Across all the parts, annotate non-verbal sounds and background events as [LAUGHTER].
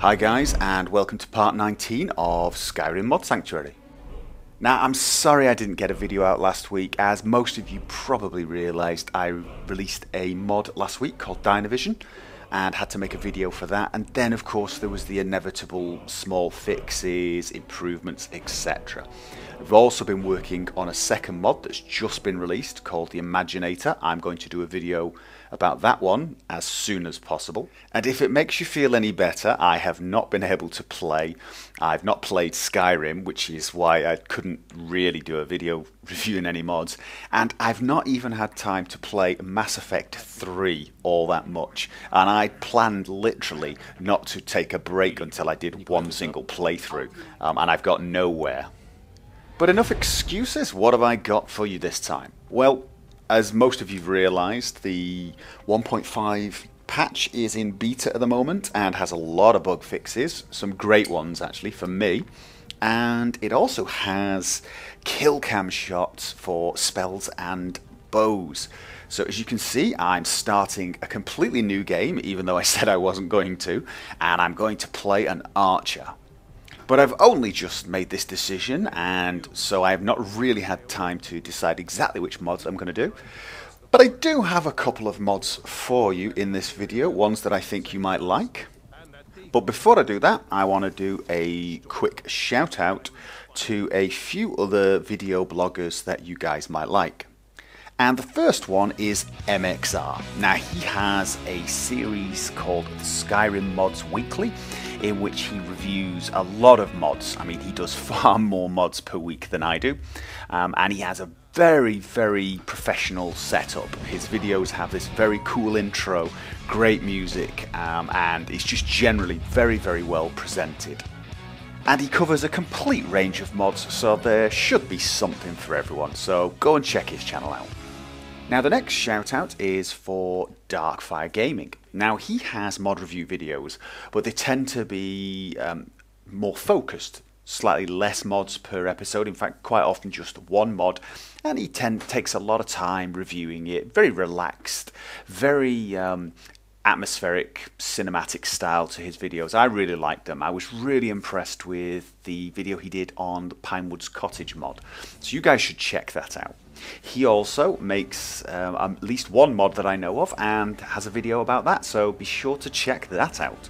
Hi guys and welcome to part 19 of Skyrim Mod Sanctuary. Now I'm sorry I didn't get a video out last week as most of you probably realised I released a mod last week called Dynavision and had to make a video for that and then of course there was the inevitable small fixes, improvements etc. I've also been working on a second mod that's just been released called the Imaginator. I'm going to do a video about that one as soon as possible. And if it makes you feel any better, I have not been able to play. I've not played Skyrim, which is why I couldn't really do a video [LAUGHS] reviewing any mods. And I've not even had time to play Mass Effect 3 all that much. And I planned literally not to take a break until I did one single playthrough. Um, and I've got nowhere. But enough excuses, what have I got for you this time? Well, as most of you have realised, the 1.5 patch is in beta at the moment and has a lot of bug fixes, some great ones actually for me. And it also has kill cam shots for spells and bows. So as you can see, I'm starting a completely new game, even though I said I wasn't going to, and I'm going to play an archer. But I've only just made this decision, and so I have not really had time to decide exactly which mods I'm going to do. But I do have a couple of mods for you in this video, ones that I think you might like. But before I do that, I want to do a quick shout out to a few other video bloggers that you guys might like. And the first one is MXR. Now, he has a series called Skyrim Mods Weekly, in which he reviews a lot of mods. I mean, he does [LAUGHS] far more mods per week than I do, um, and he has a very, very professional setup. His videos have this very cool intro, great music, um, and it's just generally very, very well presented. And he covers a complete range of mods, so there should be something for everyone. So go and check his channel out. Now the next shout out is for Darkfire Gaming. Now he has mod review videos, but they tend to be um, more focused, slightly less mods per episode. In fact, quite often just one mod, and he tend, takes a lot of time reviewing it. Very relaxed, very um, atmospheric cinematic style to his videos. I really like them. I was really impressed with the video he did on the Pinewoods Cottage mod. So you guys should check that out. He also makes um, at least one mod that I know of and has a video about that, so be sure to check that out.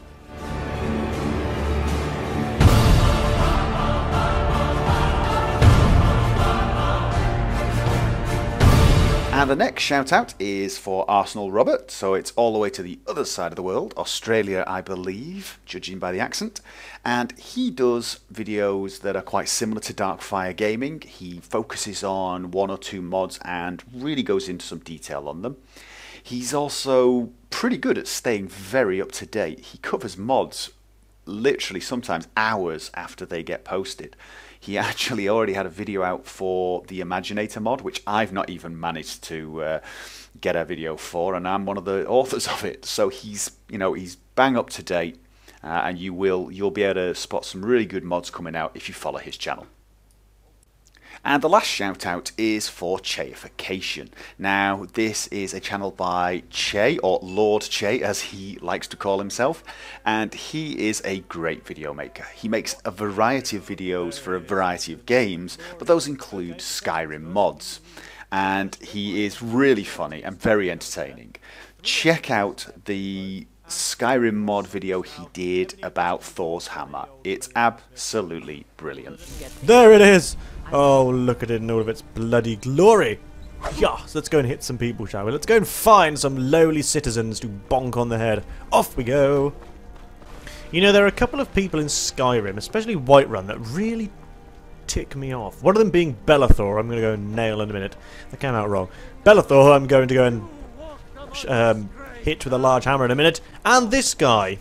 And the next shout out is for Arsenal Robert, so it's all the way to the other side of the world, Australia, I believe, judging by the accent. And he does videos that are quite similar to Darkfire Gaming. He focuses on one or two mods and really goes into some detail on them. He's also pretty good at staying very up to date. He covers mods literally sometimes hours after they get posted he [LAUGHS] actually already had a video out for the Imaginator mod, which I've not even managed to uh, get a video for, and I'm one of the authors of it. So he's, you know, he's bang up to date, uh, and you will you'll be able to spot some really good mods coming out if you follow his channel. And the last shout out is for Chayification. Now, this is a channel by Chay, or Lord Chay as he likes to call himself, and he is a great video maker. He makes a variety of videos for a variety of games, but those include Skyrim mods. And he is really funny and very entertaining. Check out the Skyrim mod video he did about Thor's hammer. It's absolutely brilliant. There it is! Oh, look at it in all of its bloody glory. Yeah, so let's go and hit some people, shall we? Let's go and find some lowly citizens to bonk on the head. Off we go. You know, there are a couple of people in Skyrim, especially Whiterun, that really tick me off. One of them being Belethor, I'm going to go and nail in a minute. That came out wrong. Belethor, I'm going to go and um, hit with a large hammer in a minute. And this guy.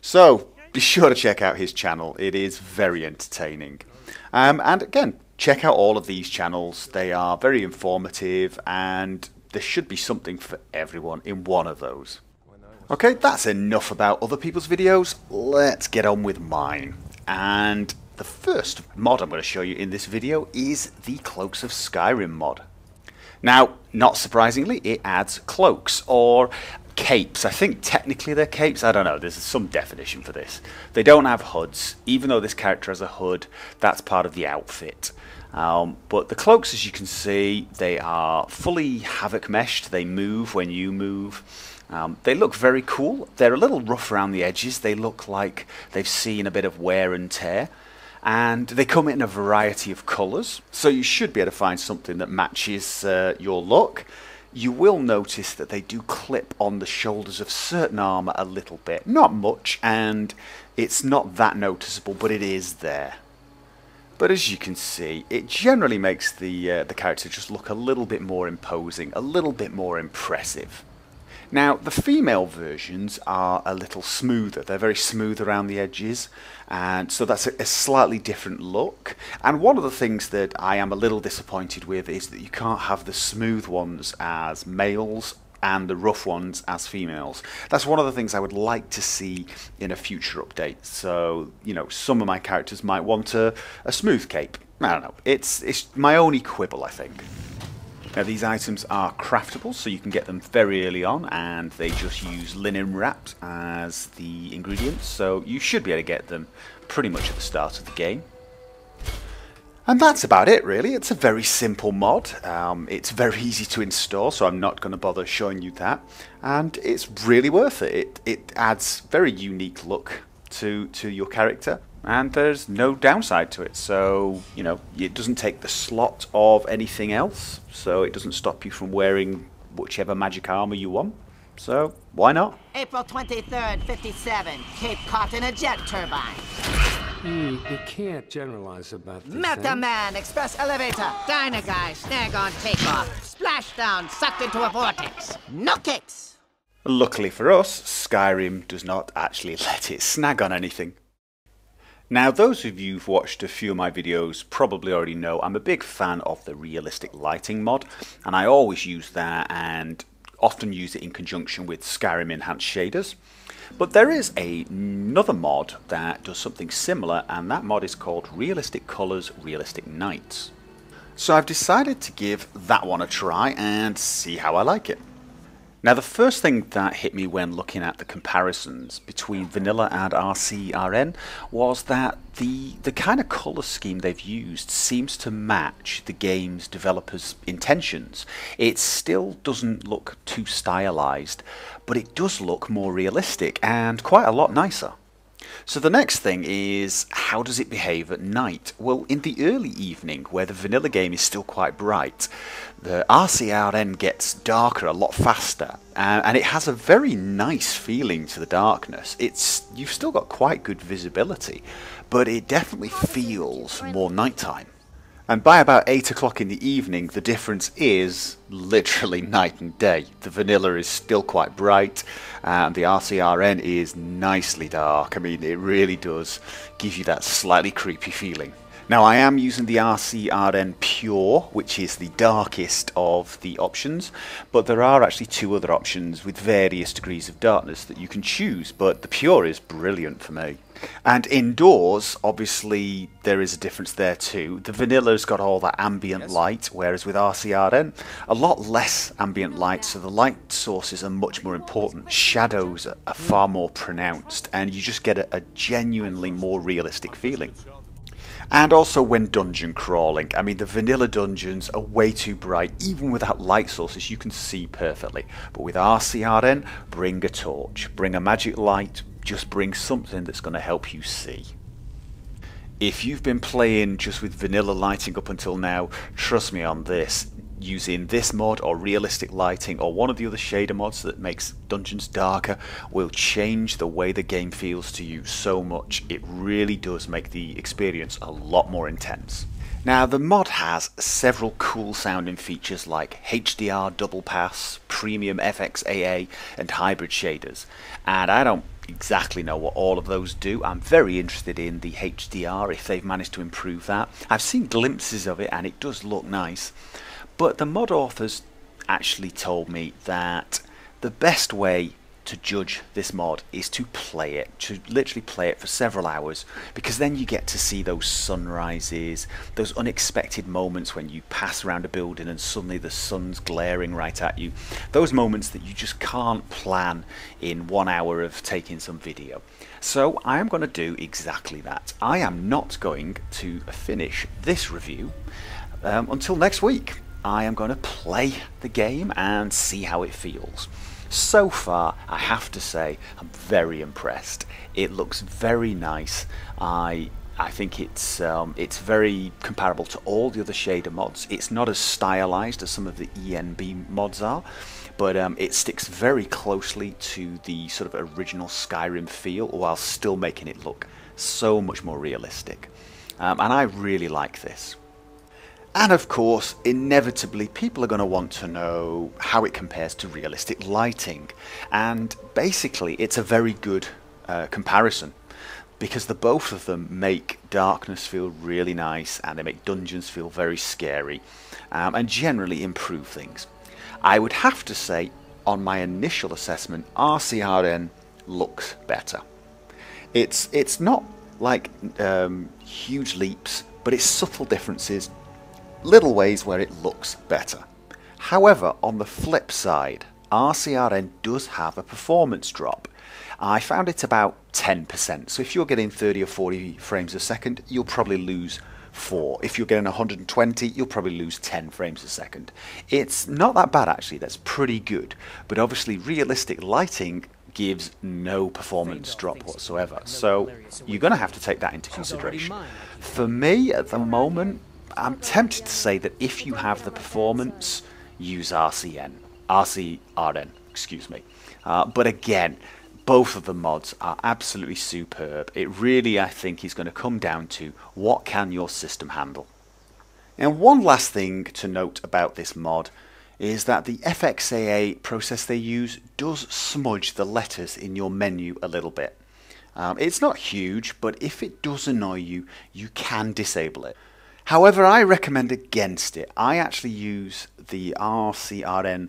So, be sure to check out his channel. It is very entertaining. Um, and again, check out all of these channels. They are very informative and there should be something for everyone in one of those. Okay, that's enough about other people's videos. Let's get on with mine. And the first mod I'm going to show you in this video is the Cloaks of Skyrim mod. Now, not surprisingly, it adds cloaks, or capes. I think technically they're capes. I don't know. There's some definition for this. They don't have hoods. Even though this character has a hood, that's part of the outfit. Um, but the cloaks, as you can see, they are fully Havok meshed. They move when you move. Um, they look very cool. They're a little rough around the edges. They look like they've seen a bit of wear and tear. And they come in a variety of colours, so you should be able to find something that matches uh, your look. You will notice that they do clip on the shoulders of certain armour a little bit. Not much, and it's not that noticeable, but it is there. But as you can see, it generally makes the, uh, the character just look a little bit more imposing, a little bit more impressive. Now, the female versions are a little smoother. They're very smooth around the edges, and so that's a, a, slightly different look. And one of the things that I am a little disappointed with is that you can't have the smooth ones as males and the rough ones as females. That's one of the things I would like to see in a future update. So, you know, some of my characters might want a, a smooth cape. I don't know. It's, it's my only quibble, I think. Now these items are craftable, so you can get them very early on, and they just use linen wraps as the ingredients, so you should be able to get them pretty much at the start of the game. And that's about it really, it's a very simple mod, um, it's very [LAUGHS] easy to install so I'm not going to bother showing you that, and it's really worth it. it, it adds very unique look to, to your character and there's no downside to it. So, you know, it doesn't take the slot of anything else, so it doesn't stop you from wearing whichever magic armor you want. So, why not? April 23rd, 57, Cape caught in a jet turbine. You, you can't generalize about this. Metaman, express elevator, Dynaguy, snag on takeoff, splashdown, sucked into a vortex. No kicks! Luckily for us, Skyrim does not actually [LAUGHS] let it snag on anything. Now, those of you who've watched a few of my videos probably already know I'm a big fan of the realistic lighting mod, and I always use that and often use it in conjunction with Skyrim enhanced shaders. But there is a, another mod that does something similar, and that mod is called Realistic Colors Realistic Nights. So I've decided to give that one a try and see how I like it. Now the first thing that hit me when looking at the comparisons between vanilla and RCRN was that the the kind of color scheme they've used seems to match the game's developers' intentions. It still doesn't look too stylized, but it does look more realistic and quite a lot nicer. So the next thing is how does it behave at night? Well, in the early evening, where the vanilla game is still quite bright, the RCRN gets darker a lot faster, uh, and it has a very nice feeling to the darkness. It's you've still got quite good visibility, but it definitely feels more nighttime. And by about 8 o'clock in the evening, the difference is literally [LAUGHS] night and day. The vanilla is still quite bright, and the RCRN is nicely dark. I mean, it really does give you that slightly creepy feeling. Now I am using the RCRN Pure, which is the darkest of the options, but there are actually two other options with various degrees of darkness that you can choose, but the Pure is brilliant for me. And indoors, obviously, there is a difference there too. The Vanilla's got all that ambient yes. light, whereas with RCRN, a lot less ambient light, so the light sources are much more important. Shadows are, far more pronounced, and you just get a, a genuinely more realistic feeling. And also when dungeon crawling. I mean, the vanilla dungeons are way too bright. Even without light sources, you can see perfectly. But with RCRN, bring a torch. Bring a magic light. Just bring something that's going to help you see. If you've been playing just with vanilla lighting up until now, trust me on this, using this mod or realistic lighting or one of the other shader mods that makes dungeons darker will change the way the game feels to you so much. It really does make the experience a lot more intense. Now the mod has several cool sounding features like HDR double pass, premium FXAA and hybrid shaders and I don't exactly know what all of those do. I'm very interested in the HDR if they've managed to improve that. I've seen glimpses of it and it does look nice. But the mod authors actually told me that the best way to judge this mod is to play it, to literally play it for several hours, because then you get to see those sunrises, those unexpected moments when you pass around a building and suddenly the sun's glaring right at you. Those moments that you just can't plan in one hour of taking some video. So I am going to do exactly that. I am not going to finish this review um, until next week. I am going to play the game and see how it feels. So far, I have to say, I'm very impressed. It looks very nice. I I think it's um, it's very comparable to all the other shader mods. It's not as stylized as some of the ENB mods are, but um, it sticks very closely to the sort of original Skyrim feel while still making it look so much more realistic. Um, and I really like this. And of course, inevitably, people are going to want to know how it compares to realistic lighting. And basically, it's a very good uh, comparison because the both of them make darkness feel really nice and they make dungeons feel very scary um, and generally improve things. I would have to say, on my initial assessment, RCRN looks better. It's it's not like um, huge leaps, but it's subtle differences little ways where it looks better. However, on the flip side, RCRN does have a performance drop. I found it about 10%, so if you're getting 30 or 40 frames a second, you'll probably lose 4. If you're getting 120, you'll probably lose 10 frames a second. It's not that bad actually, that's pretty good, but obviously realistic lighting gives no performance drop whatsoever, so you're going to have to take that into consideration. For me, at the moment, I'm tempted to say that if you have the performance, use RCN, RCRN, excuse me. Uh, but again, both of the mods are absolutely superb. It really, I think, is going to come down to what can your system handle. And one last thing to note about this mod is that the FXAA process they use does smudge the letters in your menu a little bit. Um, it's not huge, but if it does annoy you, you can disable it. However, I recommend against it. I actually use the RCRN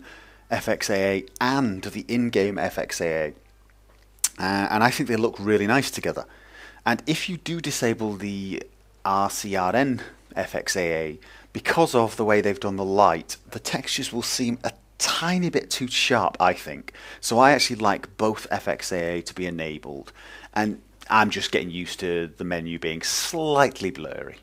FXAA and the in-game FXAA. Uh, and I think they look really nice together. And if you do disable the RCRN FXAA, because of the way they've done the light, the textures will seem a tiny bit too sharp, I think. So I actually like both FXAA to be enabled. And I'm just getting used to the menu being slightly blurry.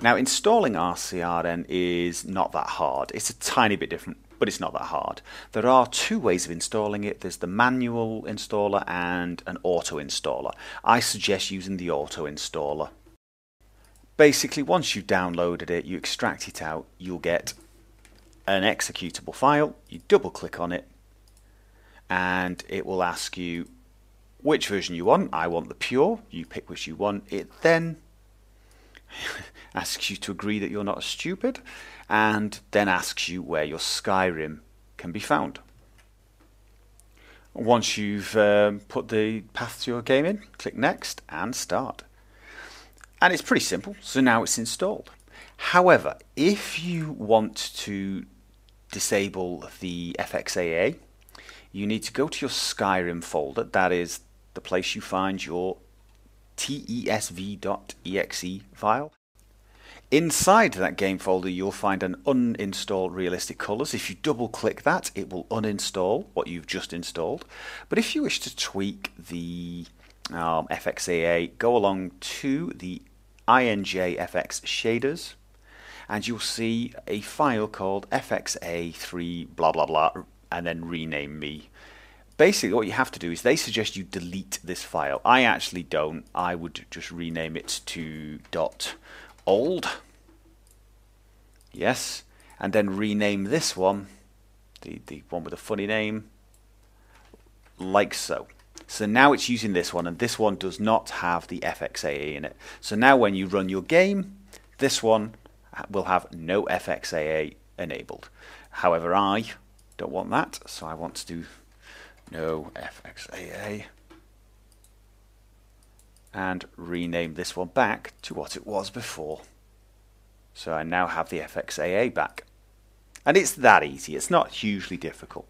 Now installing RCRN is not that hard. It's a tiny bit different, but it's not that hard. There are two ways of installing it. There's the manual installer and an auto installer. I suggest using the auto installer. Basically, once you've downloaded it, you extract it out, you'll get an executable file. You double click on it, and it will ask you which version you want. I want the pure. You pick which you want. It then [LAUGHS] asks you to agree that you're not stupid, and then asks you where your Skyrim can be found. Once you've um, put the path to your game in, click Next and Start. And it's pretty simple, so now it's installed. However, if you want to disable the FXAA, you need to go to your Skyrim folder. That is the place you find your tesv.exe file. Inside that game folder, you'll find an uninstall realistic colors. If you double click that, it will uninstall what you've just installed. But if you wish to tweak the um, FXAA, go along to the INJFX shaders, and you'll see a file called FXA3 blah blah blah, and then rename me basically what you have to do is they suggest you delete this file. I actually don't. I would just rename it to dot old. Yes. And then rename this one, the, the one with a funny name, like so. So now it's using this one, and this one does not have the FXAA in it. So now when you run your game, this one uh, will have no FXAA enabled. However, I don't want that, so I want to do no FXAA and rename this one back to what it was before. So I now have the FXAA back. And it's that easy, it's not hugely difficult.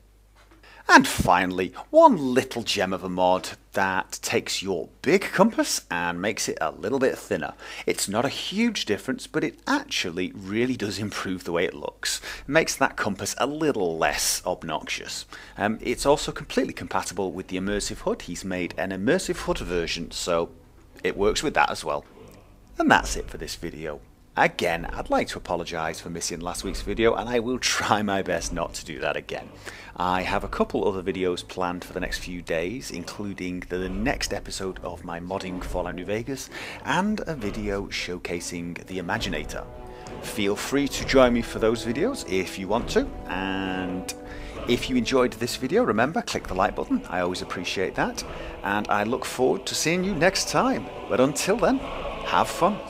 And finally, one little gem of a mod that takes your big compass and makes it a little bit thinner. It's not a huge difference, but it actually really does improve the way it looks. It makes that compass a little less obnoxious. Um, it's also completely compatible with the immersive HUD. He's made an immersive HUD version, so it works with that as well. And that's it for this video. Again, I'd like to apologise for missing last week's video and I will try my best not to do that again. I have a couple other videos planned for the next few days, including the next episode of my modding Fallout New Vegas and a video showcasing the Imaginator. Feel free to join me for those videos if you want to, and if you enjoyed this video, remember, click the like button, I always appreciate that, and I look forward to seeing you next time. But until then, have fun.